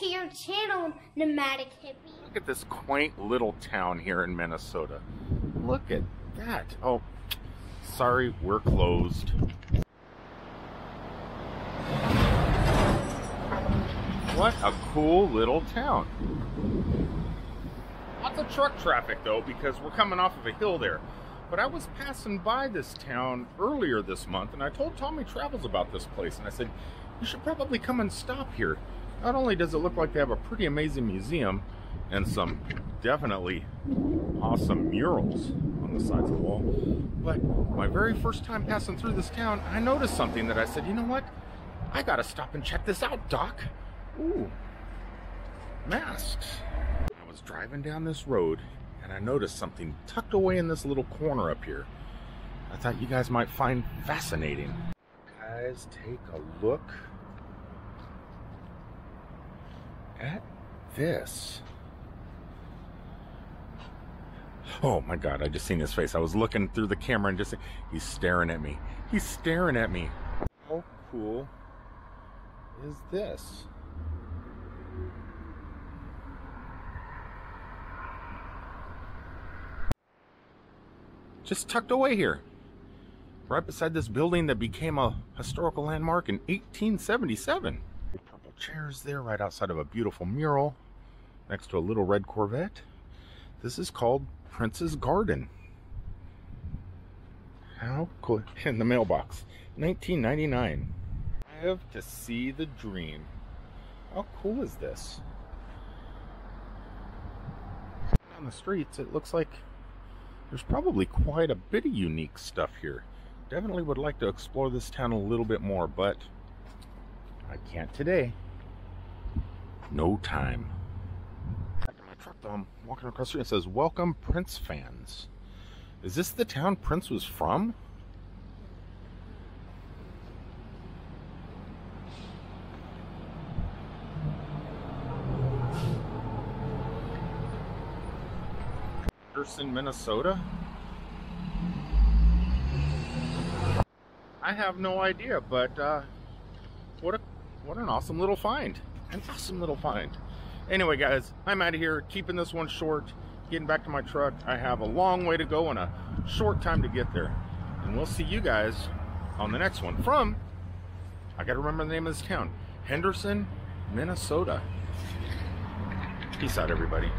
to your channel, Nomadic Hippie. Look at this quaint little town here in Minnesota. Look at that. Oh, sorry, we're closed. What a cool little town. Lots of truck traffic though, because we're coming off of a hill there. But I was passing by this town earlier this month, and I told Tommy Travels about this place, and I said, you should probably come and stop here. Not only does it look like they have a pretty amazing museum, and some definitely awesome murals on the sides of the wall, but my very first time passing through this town, I noticed something that I said, you know what? I gotta stop and check this out, Doc. Ooh, masks. I was driving down this road and I noticed something tucked away in this little corner up here. I thought you guys might find fascinating. Guys, take a look at this. Oh my god, I just seen his face. I was looking through the camera and just he's staring at me. He's staring at me. How cool is this? just tucked away here. Right beside this building that became a historical landmark in 1877. Purple chairs there right outside of a beautiful mural next to a little red Corvette. This is called Prince's Garden. How cool. In the mailbox. 1999. Live to see the dream. How cool is this? On the streets, it looks like there's probably quite a bit of unique stuff here. Definitely would like to explore this town a little bit more, but I can't today. No time. Back in my truck though, I'm walking across the street and it says, Welcome Prince fans. Is this the town Prince was from? Henderson, Minnesota? I have no idea, but uh, what a what an awesome little find. An awesome little find. Anyway, guys, I'm out of here, keeping this one short, getting back to my truck. I have a long way to go and a short time to get there. And we'll see you guys on the next one from, I gotta remember the name of this town, Henderson, Minnesota. Peace out, everybody.